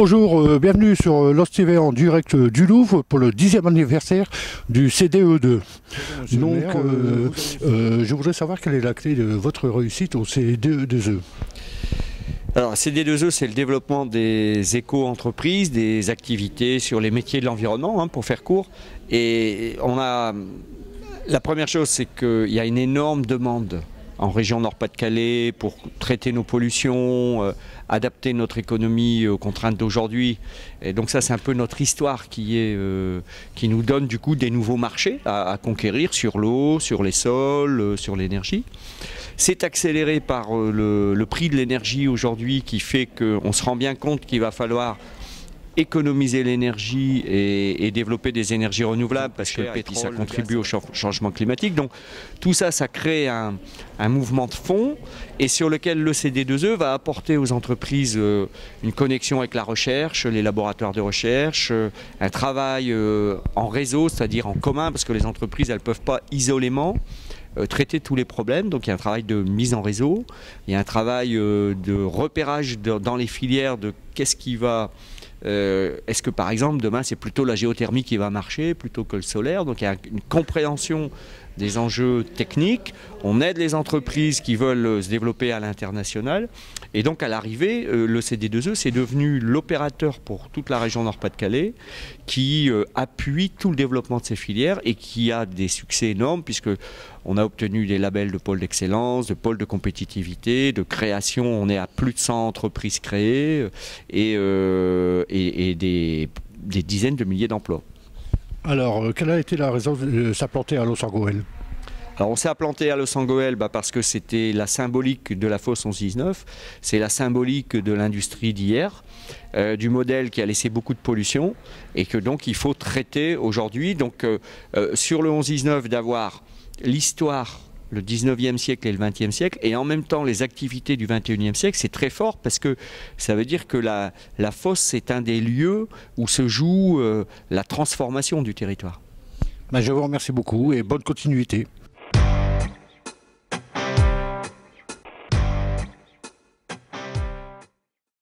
Bonjour, euh, bienvenue sur euh, Lost TV en direct euh, du Louvre pour le 10e anniversaire du CDE2. Donc, euh, euh, je voudrais savoir quelle est la clé de votre réussite au CDE2E. Alors, CD2E, c'est le développement des éco-entreprises, des activités sur les métiers de l'environnement, hein, pour faire court. Et on a. La première chose, c'est qu'il y a une énorme demande en région Nord-Pas-de-Calais pour traiter nos pollutions, euh, adapter notre économie aux contraintes d'aujourd'hui. Et donc ça, c'est un peu notre histoire qui, est, euh, qui nous donne du coup des nouveaux marchés à, conquérir sur l'eau, sur les sols, euh, sur l'énergie. C'est accéléré par le, le prix de l'énergie aujourd'hui qui fait qu'on se rend bien compte qu'il va falloir économiser l'énergie et, et développer des énergies renouvelables parce que le pétrole, ça contribue au cha- changement climatique. Donc tout ça, ça crée un, un mouvement de fond et sur lequel le CD2E va apporter aux entreprises euh, une connexion avec la recherche, les laboratoires de recherche, euh, un travail euh, en réseau, c'est-à-dire en commun, parce que les entreprises, elles ne peuvent pas isolément traiter tous les problèmes. Donc il y a un travail de mise en réseau, il y a un travail euh, de repérage dans les filières de qu'est-ce qui va... euh, Est-ce que par exemple demain c'est plutôt la géothermie qui va marcher plutôt que le solaire Donc il y a une compréhension des enjeux techniques. On aide les entreprises qui veulent euh, se développer à l'international. Et donc à l'arrivée, euh, le CD2E c'est devenu l'opérateur pour toute la région Nord-Pas-de-Calais qui euh, appuie tout le développement de ces filières et qui a des succès énormes puisque on a obtenu des labels de pôle d'excellence, de pôle de compétitivité, de création. On est à plus de 100 entreprises créées et, des dizaines de milliers d'emplois. Alors, euh, quelle a été la raison de s'implanter à Los Angeles? Alors on s'est implanté à Los Angeles bah, parce que c'était la symbolique de la fosse 11-19, c'est la symbolique de l'industrie d'hier, euh, du modèle qui a laissé beaucoup de pollution et que donc il faut traiter aujourd'hui. Donc euh, euh, sur le 11-19 d'avoir l'histoire le 19e siècle et le 20e siècle, et en même temps les activités du 21e siècle, c'est très fort parce que ça veut dire que la, la fosse, c'est un des lieux où se joue euh, la transformation du territoire. Ben, Je vous remercie beaucoup et bonne continuité.